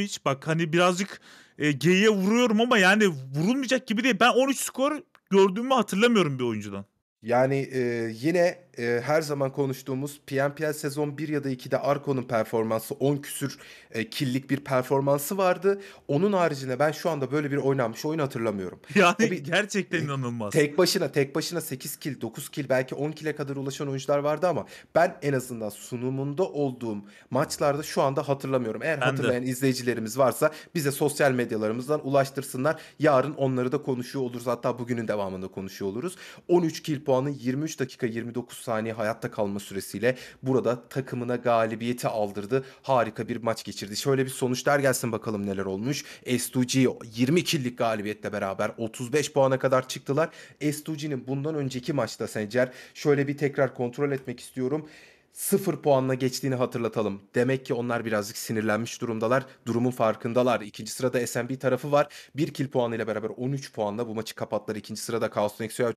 hiç? Bak hani birazcık, eee, geyiğe vuruyorum ama yani vurulmayacak gibi değil. Ben 13 skor gördüğümü hatırlamıyorum bir oyuncudan. Yani, eee, yine, eee, her zaman konuştuğumuz PNPL sezon 1 ya da 2'de Arko'nun performansı 10 küsur, eee, kill'lik bir performansı vardı. Onun haricinde ben şu anda böyle bir oynanmış oyun hatırlamıyorum. Yani Tabii, gerçekten eee, inanılmaz. tek başına tek başına 8 kill, 9 kill belki 10 kill'e kadar ulaşan oyuncular vardı ama ben en azından sunumunda olduğum maçlarda şu anda hatırlamıyorum. Eğer Ben de. hatırlayan izleyicilerimiz varsa bize sosyal medyalarımızdan ulaştırsınlar. Yarın onları da konuşuyor oluruz. Hatta bugünün devamında konuşuyor oluruz. 13 kill puanı, 23 dakika 29 saniye hayatta kalma süresiyle burada takımına galibiyeti aldırdı. Harika bir maç geçirdi. Şöyle bir sonuçlar gelsin bakalım neler olmuş. S2G 20 kill'lik galibiyetle beraber 35 puana kadar çıktılar. S2G'nin bundan önceki maçta Sencer şöyle bir tekrar kontrol etmek istiyorum. 0 puanla geçtiğini hatırlatalım. Demek ki onlar birazcık sinirlenmiş durumdalar. Durumun farkındalar. 2. sırada SMB tarafı var. 1 kill puanıyla beraber 13 puanla bu maçı kapattılar. 2. sırada Chaos Nexia